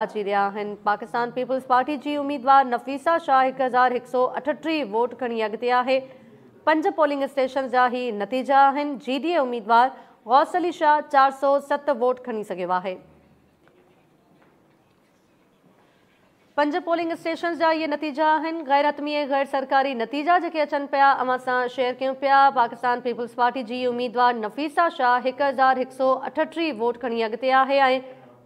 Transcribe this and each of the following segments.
अची रहिया आहिनि पाकिस्तान पीपल्स पार्टी जी उम्मीदवार नफ़ीसा शाह हिकु हज़ार हिकु सौ अठटीह वोट खणी अॻिते आहे। पंज पोलिंग स्टेशन जा ही नतीजा जी डी ए उम्मीदवार गौस अली शाह चारि सौ सत वोट खणी सघियो आहे। पंज पोलिंग स्टेशन जा इहे नतीजा गैर हतमी गैर सरकारी नतीजा जेके अचनि पिया सां शेयर कयूं पिया, पाकिस्तान पीपल्स पार्टी जी उम्मीदवार नफ़ीसा शाह हिकु हज़ार हिकु सौ अठटीह वोट खणी अॻिते आहे। ऐं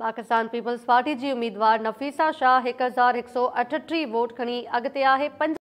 पाकिस्तान पीपल्स पार्टी की उम्मीदवार नफ़ीसा शाह एक हज़ार एक सौ अठटी वोट खणी अॻिते है